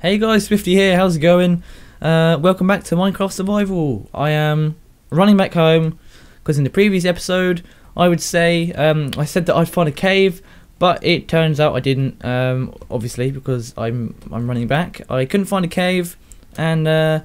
Hey guys, Swifty here, how's it going? Uh, welcome back to Minecraft Survival. I am running back home because in the previous episode I would say um, I said that I'd find a cave but it turns out I didn't um, obviously because I'm I'm running back. I couldn't find a cave and uh,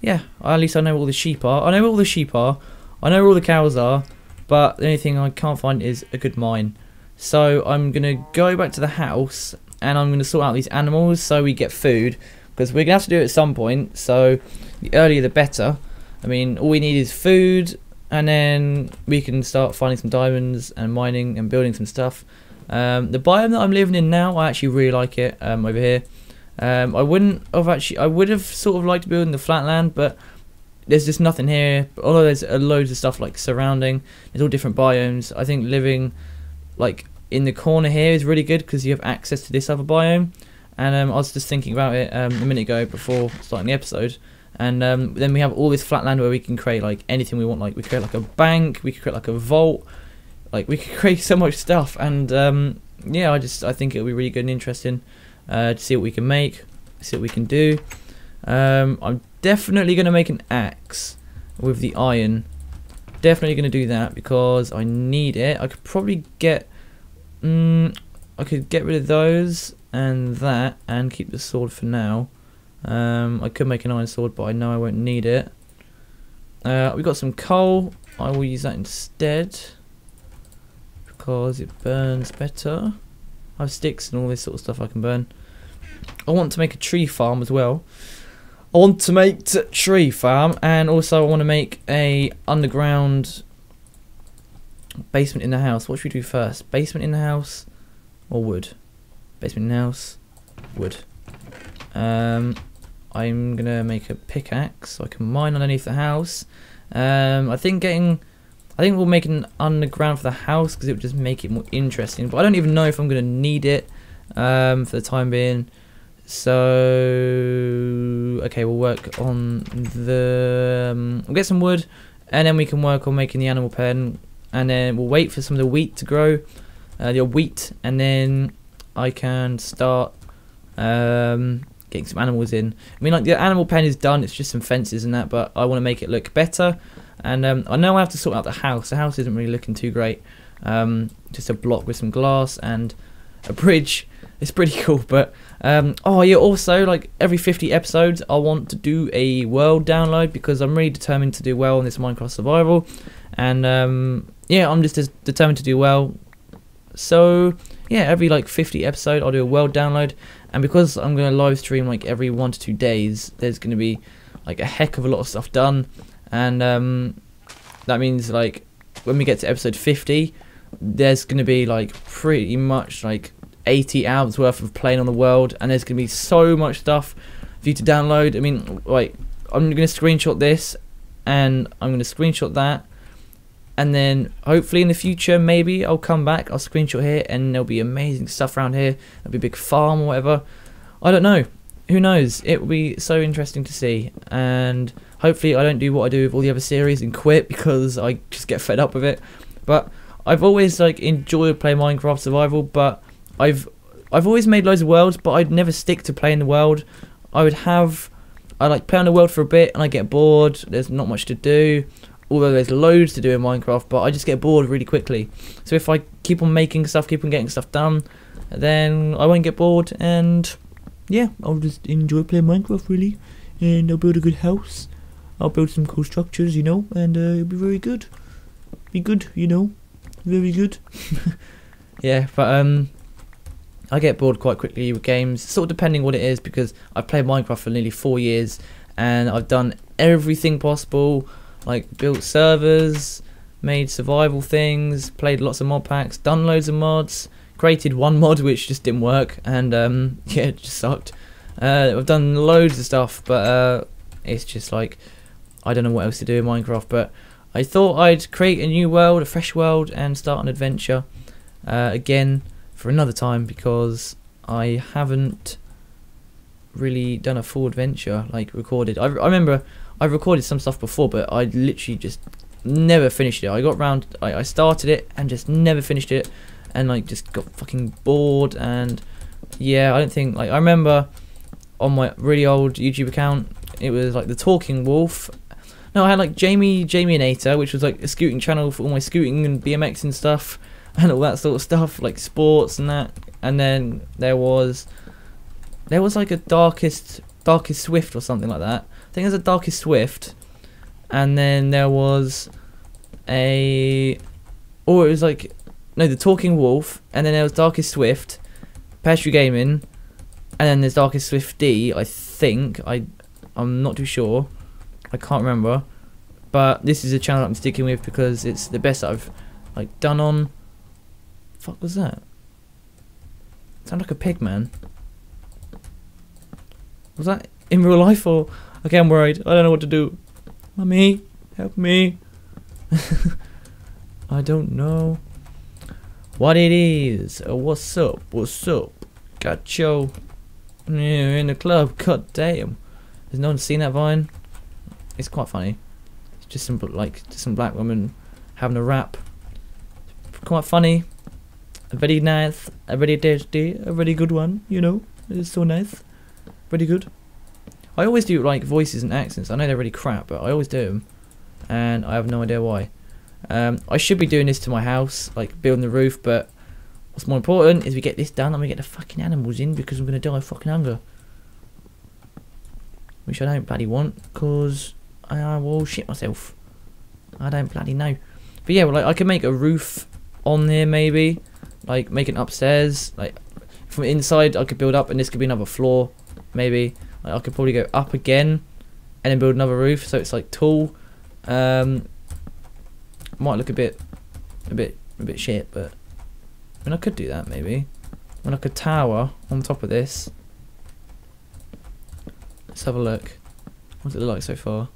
yeah, at least I know where all the sheep are. I know where all the sheep are. I know where all the cows are but the only thing I can't find is a good mine. So I'm going to go back to the house and I'm going to sort out these animals so we get food because we're going to have to do it at some point so the earlier the better. I mean all we need is food and then we can start finding some diamonds and mining and building some stuff. Um, the biome that I'm living in now I actually really like it um, over here. Um, I wouldn't have actually I would have sort of liked to build in the flatland but there's just nothing here. Although there's loads of stuff like surrounding there's all different biomes. I think living like in the corner here is really good because you have access to this other biome. And um, I was just thinking about it um, a minute ago before starting the episode. And um, then we have all this flat land where we can create like anything we want. Like we create like a bank, we could create like a vault, like we could create so much stuff. And um, yeah, I just I think it'll be really good and interesting uh, to see what we can make, see what we can do. Um, I'm definitely going to make an axe with the iron. Definitely going to do that because I need it. I could probably get Mm, I could get rid of those and that and keep the sword for now. Um, I could make an iron sword, but I know I won't need it. Uh, we got some coal. I will use that instead because it burns better. I have sticks and all this sort of stuff I can burn. I want to make a tree farm as well. I want to make a tree farm and also I want to make a underground Basement in the house. What should we do first? Basement in the house or wood? Basement in the house, wood. Um, I'm gonna make a pickaxe so I can mine underneath the house. Um, I think getting, I think we'll make an underground for the house because it would just make it more interesting. But I don't even know if I'm gonna need it um, for the time being. So okay, we'll work on the. Um, we'll get some wood, and then we can work on making the animal pen and then we'll wait for some of the wheat to grow, uh, the wheat, and then I can start um, getting some animals in. I mean, like the animal pen is done; it's just some fences and that, but I want to make it look better. And um, I know I have to sort out the house. The house isn't really looking too great. Um, just a block with some glass and a bridge. It's pretty cool, but um, oh yeah. Also, like every 50 episodes, I want to do a world download because I'm really determined to do well in this Minecraft survival, and um, yeah, I'm just determined to do well. So yeah, every like 50 episode, I'll do a world download, and because I'm gonna live stream like every one to two days, there's gonna be like a heck of a lot of stuff done, and um, that means like when we get to episode 50, there's gonna be like pretty much like 80 hours worth of playing on the world, and there's gonna be so much stuff for you to download. I mean, like I'm gonna screenshot this, and I'm gonna screenshot that and then hopefully in the future maybe I'll come back I'll screenshot here and there'll be amazing stuff around here. There'll be a big farm or whatever. I don't know. Who knows? It will be so interesting to see. And hopefully I don't do what I do with all the other series and quit because I just get fed up with it. But I've always like enjoyed playing Minecraft survival but I've I've always made loads of worlds but I'd never stick to playing the world. I would have I like play on the world for a bit and I get bored. There's not much to do although there's loads to do in Minecraft, but I just get bored really quickly. So if I keep on making stuff, keep on getting stuff done, then I won't get bored, and yeah, I'll just enjoy playing Minecraft really, and I'll build a good house. I'll build some cool structures, you know, and uh, it'll be very good. Be good, you know, very good. yeah, but um, I get bored quite quickly with games, sort of depending what it is, because I've played Minecraft for nearly four years, and I've done everything possible like built servers, made survival things, played lots of mod packs, done loads of mods, created one mod which just didn't work, and um, yeah, it just sucked. Uh, I've done loads of stuff, but uh, it's just like I don't know what else to do in Minecraft. But I thought I'd create a new world, a fresh world, and start an adventure uh, again for another time because I haven't really done a full adventure like recorded. I, I remember I recorded some stuff before, but I literally just never finished it. I got round, I, I started it and just never finished it, and like just got fucking bored. And yeah, I don't think like I remember on my really old YouTube account. It was like the Talking Wolf. No, I had like Jamie Jamie Nater, which was like a scooting channel for all my scooting and BMX and stuff, and all that sort of stuff, like sports and that. And then there was there was like a darkest darkest Swift or something like that. I think there's a darkest Swift, and then there was a or it was like no the Talking Wolf, and then there was Darkest Swift, Pastry Gaming, and then there's Darkest Swift D. I think I I'm not too sure. I can't remember, but this is a channel I'm sticking with because it's the best I've like done on. Fuck was that? Sound like a pig man. Was that in real life or? Okay, I'm worried. I don't know what to do. Mummy, help me. I don't know what it is. Uh, what's up? What's up? Got Joe in the club. God damn. Has no one seen that vine? It's quite funny. It's just some like just some black woman having a rap. Quite funny. A very nice, a very tasty, a very good one. You know, it's so nice. Pretty good. I always do like voices and accents. I know they're really crap, but I always do them, and I have no idea why. Um, I should be doing this to my house, like building the roof, but what's more important is we get this done and we get the fucking animals in because I'm gonna die of fucking hunger. Which I don't bloody want, cause I will shit myself. I don't bloody know. But yeah, well, like I can make a roof on there maybe, like make it upstairs, like from inside I could build up and this could be another floor maybe like I could probably go up again and then build another roof so it's like tall. Um might look a bit a bit a bit shit but I mean I could do that maybe. Like a tower on top of this. Let's have a look. What's it look like so far?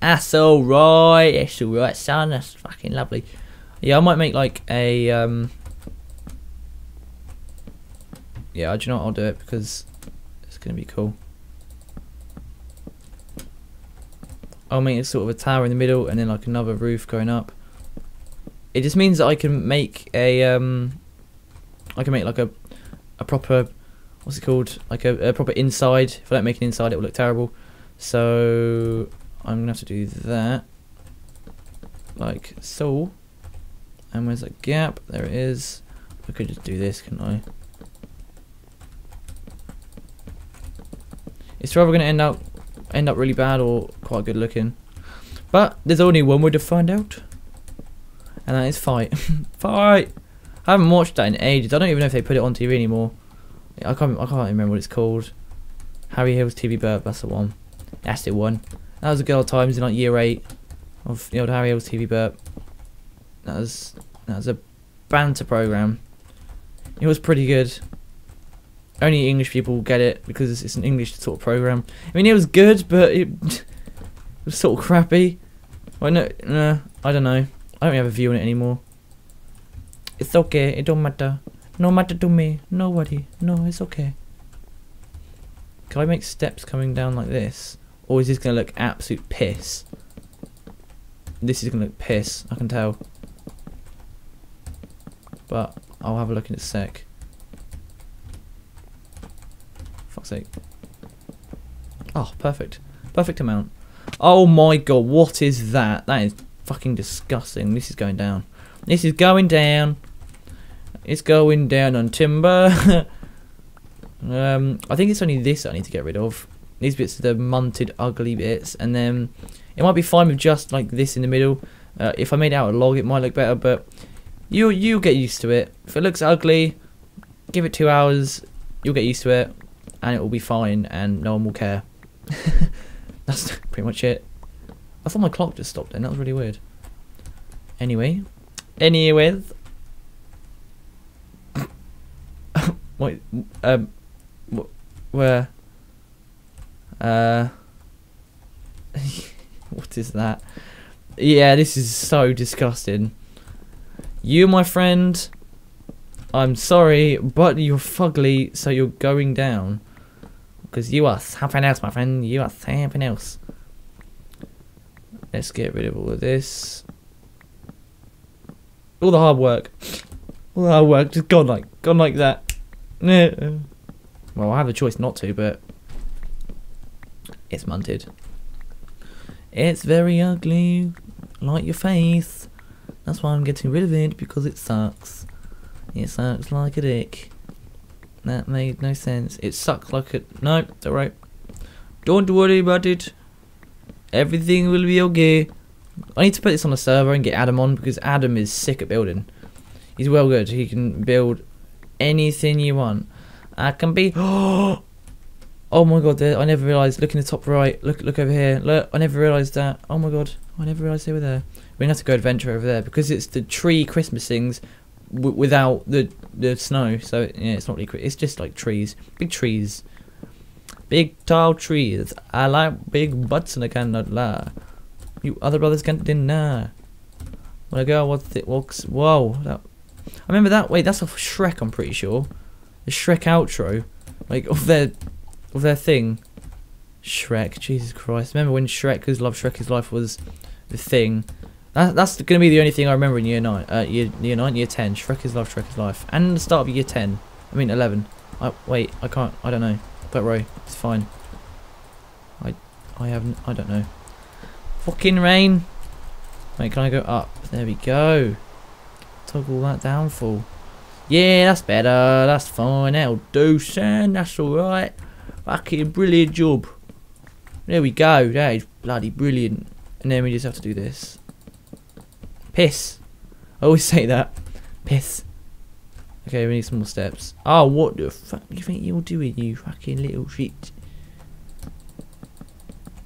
That's alright. That's alright son. That's fucking lovely. Yeah I might make like a um yeah, do you know what? I'll do it because it's going to be cool. I'll make it sort of a tower in the middle and then like another roof going up. It just means that I can make a, um, I can make like a, a proper, what's it called? Like a, a proper inside. If I don't make an inside, it will look terrible. So I'm to have to do that. Like so. And where's that gap? There it is. I could just do this, can I? It's either going to end up end up really bad or quite good looking. But there's only one way to find out. And that is fight. fight! I haven't watched that in ages. I don't even know if they put it on TV anymore. I can't I can't remember what it's called. Harry Hill's TV Burp, that's the one. That's the one. That was a good old times in like year eight of the old Harry Hill's TV Burp. That was that was a banter program. It was pretty good only English people get it because it's an English sort of program. I mean, it was good, but it, was sort of crappy. Well, no, no, I don't know. I don't have a view on it anymore. It's okay. It don't matter. No matter to me. Nobody. No, it's okay. Can I make steps coming down like this? Or is this going to look absolute piss? This is going to look piss. I can tell. But I'll have a look in a sec. Fuck's sake. Oh, perfect. Perfect amount. Oh my god, what is that? That is fucking disgusting. This is going down. This is going down. It's going down on timber. um, I think it's only this I need to get rid of. These bits are the munted, ugly bits. And then it might be fine with just like this in the middle. Uh, if I made out a log, it might look better. But you you get used to it. If it looks ugly, give it two hours. You'll get used to it and it will be fine and no one will care. That's pretty much it. I thought my clock just stopped then, that was really weird. Anyway. Anyway. Wait, um, where? Uh, what is that? Yeah, this is so disgusting. You, my friend, I'm sorry, but you're fugly, so you're going down. Because you are something else, my friend. You are something else. Let's get rid of all of this. All the hard work. All the hard work just gone like gone like that. Well, I have a choice not to, but it's munted. It's very ugly, like your face. That's why I'm getting rid of it because it sucks. It sucks like a dick. That made no sense. It sucked like it. no. It's alright. Don't worry about it. Everything will be okay. I need to put this on the server and get Adam on because Adam is sick at building. He's well good. He can build anything you want. I can be. Oh my god! There, I never realised. Look in the top right. Look, look over here. Look, I never realised that. Oh my god! I never realised they were there. We're gonna have to go adventure over there because it's the tree Christmas things without the the snow. So yeah, it's not really. It's just like trees, big trees, big tall trees. I like big butts and I cannot lie. You other brothers can't deny. When I go, what's it? Walks. Whoa! That, I remember that. Wait, that's off Shrek. I'm pretty sure. The Shrek outro, like of their of their thing. Shrek, Jesus Christ. Remember when Shrek, because Love Shrek His Life was the thing. That, that's going to be the only thing I remember in year 9, uh, year, year 9, year 10. Shrek is Love, Shrek is Life. And the start of year 10. I mean 11. I, wait, I can't, I don't know. Don't worry, it's fine. I, I haven't, I don't know. Fucking rain. Wait, can I go up? There we go. Toggle that downfall. Yeah, that's better. That's fine. That'll do, son. That's alright. Fucking brilliant job. There we go. That is bloody brilliant. And then we just have to do this. Piss. I always say that. Piss. Okay, we need some more steps. Oh, what the fuck do you think you're doing, you fucking little shit?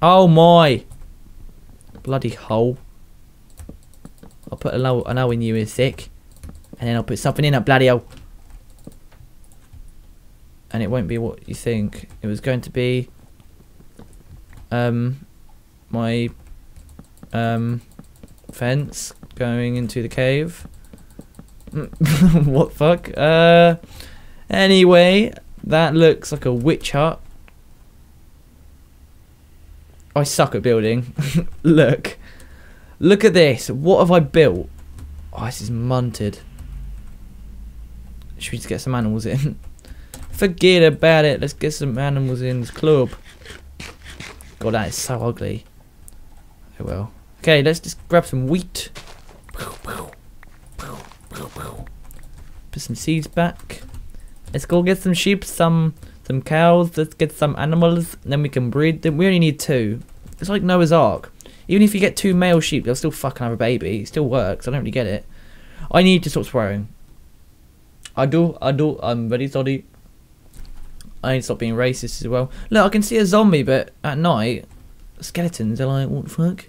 Oh my! Bloody hole. I'll put a an O in you in thick. And then I'll put something in that bloody hole and it won't be what you think. It was going to be um, my um, fence going into the cave. what fuck? Uh, anyway, that looks like a witch hut. I suck at building. Look. Look at this. What have I built? Oh, this is munted. Should we just get some animals in? Forget about it. Let's get some animals in this club. God, that is so ugly. Oh well. Okay, let's just grab some wheat. Put some seeds back. Let's go get some sheep, some some cows. Let's get some animals. Then we can breed them. We only need two. It's like Noah's Ark. Even if you get two male sheep, they'll still fucking have a baby. It still works. I don't really get it. I need to stop swearing. I do. I do. I'm very sorry. I need to stop being racist as well. Look, I can see a zombie, but at night, skeletons are like, what the fuck?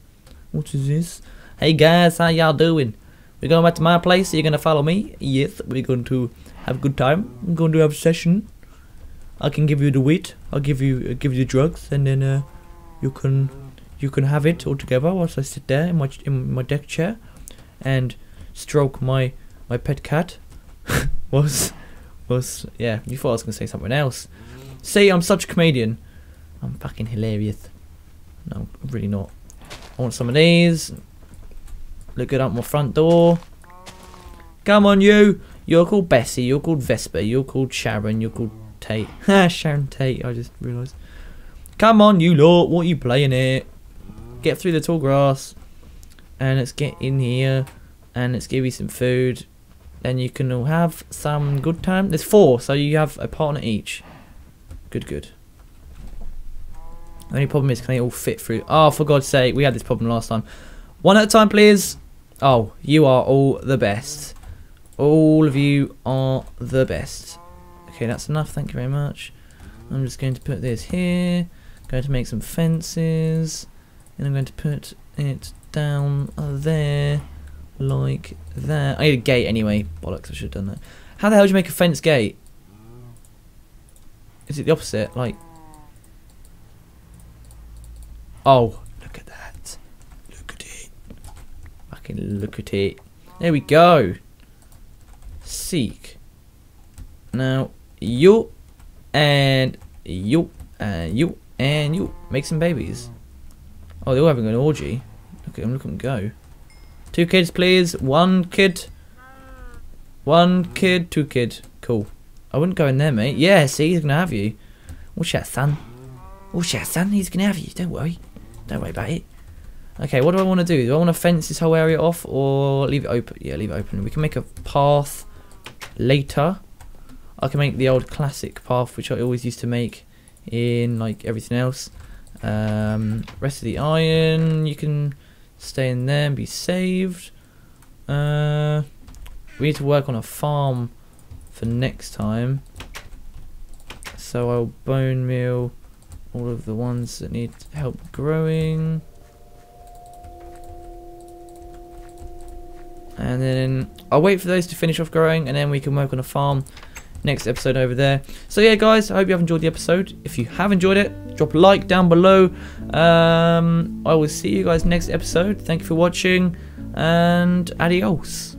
What is this? Hey guys, how y'all doing? We're going back to my place. Are you gonna follow me? Yes, we're going to have a good time. I'm going to have a session. I can give you the wheat. I'll give you uh, give you drugs, and then uh, you can you can have it all together whilst I sit there in my in my deck chair and stroke my my pet cat. was was yeah. You thought I was gonna say something else. See, I'm such a comedian. I'm fucking hilarious. No, I'm really not. I want some of these. Look it up my front door. Come on, you. You're called Bessie. You're called Vesper. You're called Sharon. You're called Tate. Sharon Tate. I just realised. Come on, you lot. What are you playing it? Get through the tall grass. And let's get in here. And let's give you some food. Then you can all have some good time. There's four, so you have a partner each. Good, good. The only problem is can they all fit through? Oh, for God's sake, we had this problem last time. One at a time, please. Oh, you are all the best. All of you are the best. Okay, that's enough. Thank you very much. I'm just going to put this here. Going to make some fences. And I'm going to put it down there. Like that. I need a gate anyway. Bollocks, I should have done that. How the hell do you make a fence gate? Is it the opposite? Like... Oh, look at that. Look at it. Fucking look at it. There we go. Seek. Now, you and you and you and you make some babies. Oh, they're all having an orgy. Look at them, look at them go. Two kids, please. One kid. One kid, two kid. Cool. I wouldn't go in there, mate. Yeah, see, he's gonna have you. Watch out, son. Watch out, son. He's gonna have you. Don't worry. Don't worry about it. Okay, what do I want to do? Do I want to fence this whole area off or leave it open? Yeah, leave it open. We can make a path later. I can make the old classic path, which I always used to make in like everything else. Um, rest of the iron, you can stay in there and be saved. Uh, we need to work on a farm for next time. So I'll bone meal all of the ones that need help growing. And then I'll wait for those to finish off growing and then we can work on a farm next episode over there. So yeah guys, I hope you have enjoyed the episode. If you have enjoyed it, drop a like down below. Um, I will see you guys next episode. Thank you for watching and adios.